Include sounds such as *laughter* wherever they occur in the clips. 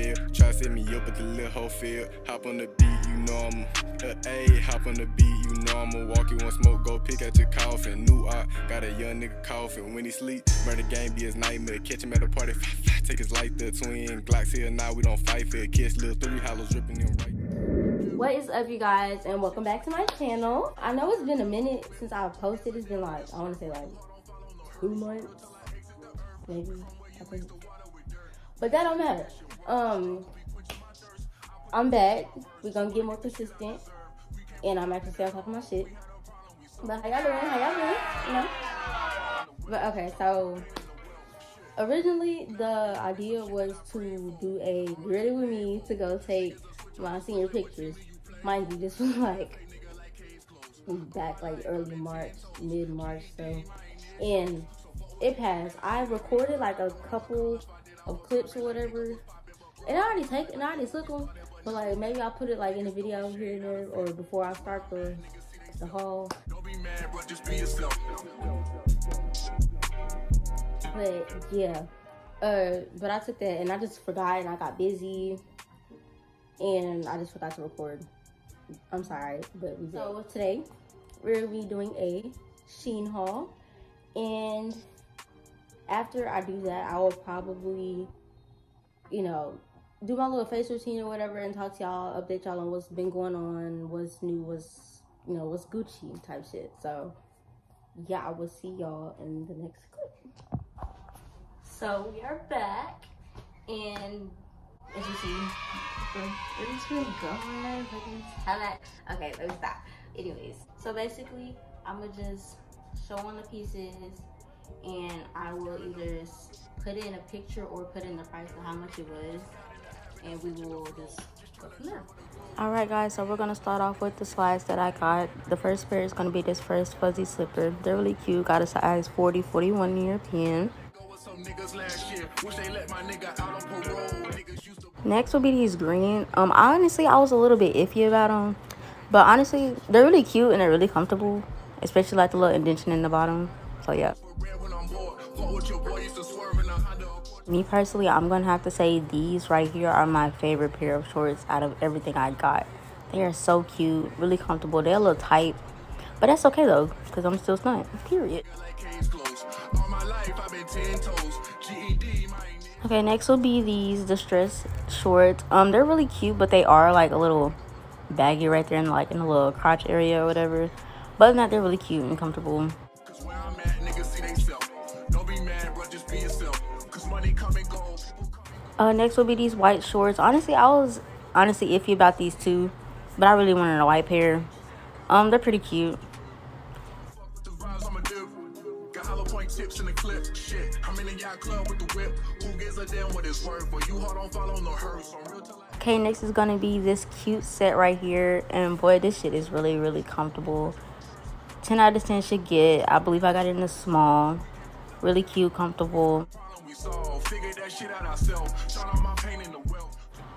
jail. Try to set me up, but the little hoe failed. Hop on the beat, you know I'm a A. Hop on the beat, you know I'm a walk. You want smoke, go pick at your coffin. New art, got a young nigga coughing. When he sleep, murder game be his nightmare. Catch him at a party, take his light, the twin. Glocks here now, we don't fight fair. Kiss little three hollows dripping them right. What is up, you guys, and welcome back to my channel. I know it's been a minute since I've posted. It's been like, I want to say like two months, maybe, I think. But that don't matter. Um, I'm back. We're gonna get more consistent, and I'm actually still talking my shit. But how y'all doing? How y'all doing? You know. But okay, so originally the idea was to do a ready with me to go take my senior pictures. Mind you, this *laughs* was like back like early March, mid March, so and it passed. I recorded like a couple of clips or whatever. And I already take and I already took them. But like maybe I'll put it like in a video here and there or before I start the the haul. But yeah. Uh but I took that and I just forgot and I got busy and I just forgot to record. I'm sorry, but we did. So today we're gonna be doing a Shein haul and after I do that, I will probably, you know, do my little face routine or whatever and talk to y'all, update y'all on what's been going on, what's new, what's, you know, what's Gucci type shit. So, yeah, I will see y'all in the next clip. So, we are back, and as you see, where is really going? Okay, let me stop. Anyways, so basically, I'm gonna just show on the pieces and I will either put in a picture or put in the price of how much it was and we will just. All right, guys, so we're going to start off with the slides that I got. The first pair is going to be this first fuzzy slipper. They're really cute. Got a size 40, 41 European. Next will be these green. Um, honestly, I was a little bit iffy about them. But honestly, they're really cute and they're really comfortable. Especially like the little indentation in the bottom. So, yeah. Me personally, I'm gonna have to say these right here are my favorite pair of shorts out of everything I got. They are so cute, really comfortable. They're a little tight, but that's okay though, because I'm still stunned. Period. Okay, next will be these distress shorts. Um, they're really cute, but they are like a little baggy right there in like in the little crotch area or whatever. But that, they're really cute and comfortable. Uh, next will be these white shorts. Honestly, I was honestly iffy about these two, but I really wanted a white pair. Um, they're pretty cute. Okay, next is gonna be this cute set right here, and boy, this shit is really, really comfortable. 10 out of 10 should get. I believe I got it in a small. Really cute, comfortable.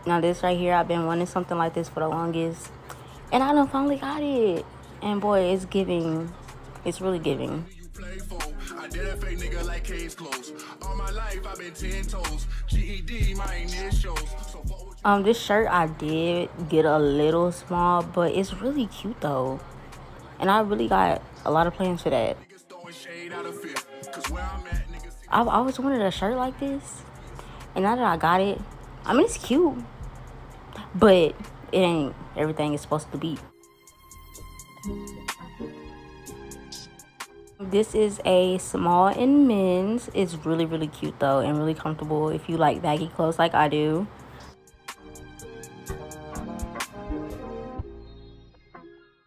Now this right here, I've been wanting something like this for the longest. And I done finally got it. And boy, it's giving. It's really giving. Um, this shirt I did get a little small, but it's really cute though. And I really got a lot of plans for that. I've always wanted a shirt like this. And now that I got it, I mean, it's cute. But it ain't everything it's supposed to be. This is a small in men's. It's really, really cute though and really comfortable if you like baggy clothes like I do.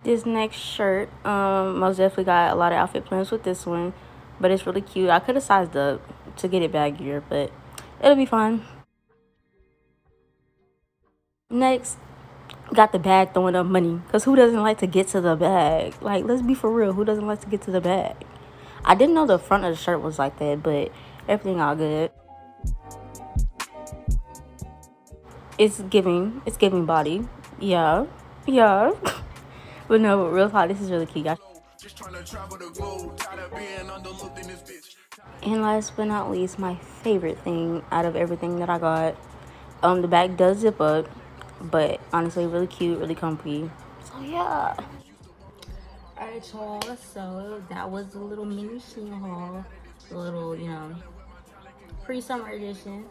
This next shirt, um, most definitely got a lot of outfit plans with this one. But it's really cute. I could have sized up to get it baggier, but it'll be fine. Next, got the bag throwing up money. Because who doesn't like to get to the bag? Like, let's be for real. Who doesn't like to get to the bag? I didn't know the front of the shirt was like that, but everything all good. It's giving. It's giving body. Yeah. Yeah. *laughs* but no, real talk, this is really cute, guys. And last but not least, my favorite thing out of everything that I got Um, the bag does zip up, but honestly, really cute, really comfy. So yeah. Alright, y'all. So that was a little mini Shein haul, a little, you know, pre-summer edition.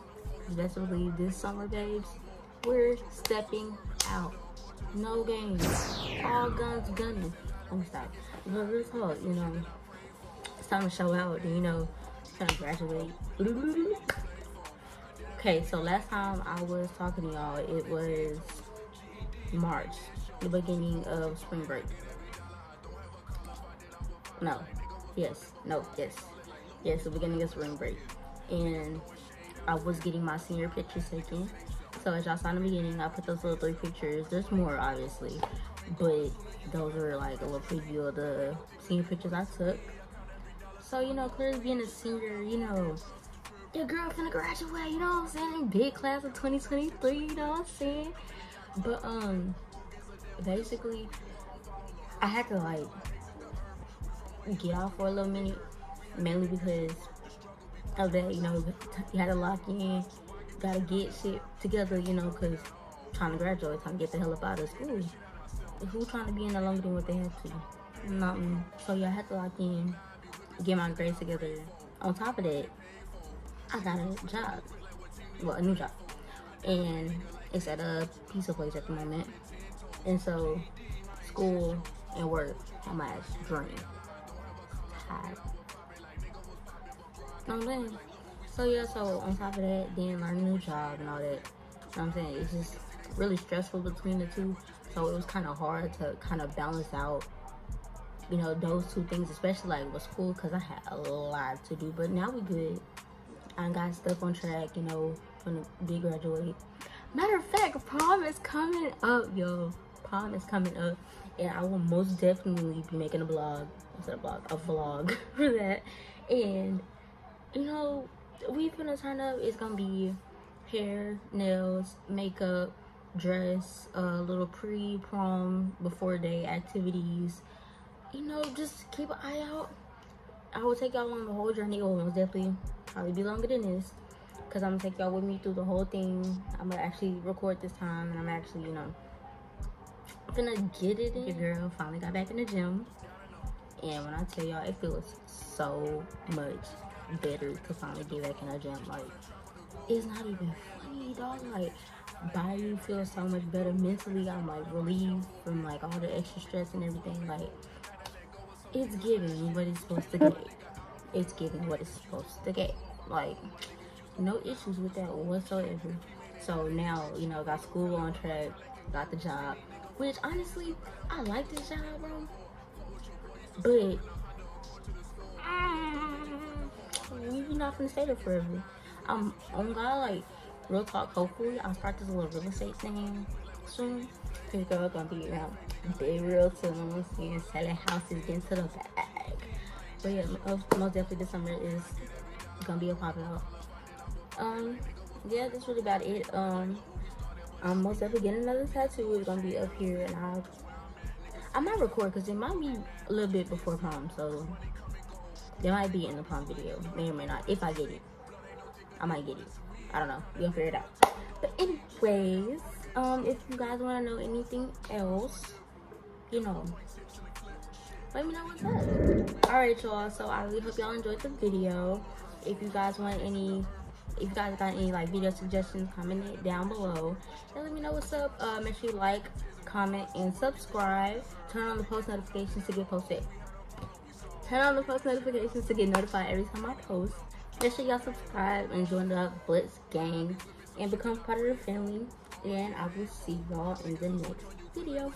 Best believe this summer, babes, we're stepping out. No games, all guns gunning. I'm sorry, but real talk, you know, it's time to show out. You know, trying to graduate. Okay, so last time I was talking to y'all, it was March, the beginning of spring break. No, yes, no, yes, yes, the beginning of spring break. And I was getting my senior pictures taken. So as y'all saw in the beginning, I put those little three pictures. There's more, obviously, but those are like a little preview of the senior pictures I took. So, you know, clearly being a senior, you know, your girl gonna graduate, you know what I'm saying? Big class of 2023, you know what I'm saying? But um basically I had to like get off for a little minute, mainly because of that, you know, you had to lock in, gotta get shit together, you know, cause trying to graduate, trying to get the hell up out of school. Who trying to be in there longer than what they have to? Nothing. So yeah, I had to lock in, get my grades together. On top of that, I got a job. Well, a new job. And it's at a pizza place at the moment. And so, school and work are my dream. Tired. No, I'm So, yeah, so on top of that, then learn a new job and all that. You know what I'm saying? It's just really stressful between the two. So, it was kind of hard to kind of balance out you know those two things especially like with school because i had a lot to do but now we good I got stuff on track, you know, the big graduate. Matter of fact, prom is coming up, yo. Prom is coming up, and I will most definitely be making a blog, instead of blog, a vlog *laughs* for that. And you know, we gonna turn up. It's gonna be hair, nails, makeup, dress, a uh, little pre-prom, before day activities. You know, just keep an eye out. I will take y'all on the whole journey. It will most definitely probably be longer than this because I'm gonna take y'all with me through the whole thing. I'm gonna actually record this time and I'm actually, you know, gonna get it in. Your girl finally got back in the gym. And when I tell y'all, it feels so much better to finally get back in the gym. Like, it's not even funny, dog. Like, body feels so much better mentally. I'm like relieved from like all the extra stress and everything. Like, it's giving what it's supposed to get. It's giving what it's supposed to get. Like no issues with that whatsoever. So now you know got school on track got the job which honestly i like this job bro. But um, we're not gonna stay there forever. I'm on god like real talk hopefully i'll start this little real estate thing soon because girl gonna be around big real soon and selling houses getting to the bag but yeah most definitely this summer is gonna be a pop out. Um, yeah, that's really about it. Um, I'm most definitely getting another tattoo. It's gonna be up here, and I'll I might record because it might be a little bit before prom, so they might be in the prom video. May or may not. If I get it, I might get it. I don't know. We'll figure it out. But anyways, um, if you guys want to know anything else, you know, let me know what's up. All right, y'all. So I really hope y'all enjoyed the video. If you guys want any if you guys got any like video suggestions comment it down below. And let me know what's up. Uh, make sure you like comment and subscribe. Turn on the post notifications to get posted. Turn on the post notifications to get notified every time i post. Make sure y'all subscribe and join the blitz gang and become part of the family and i will see y'all in the next video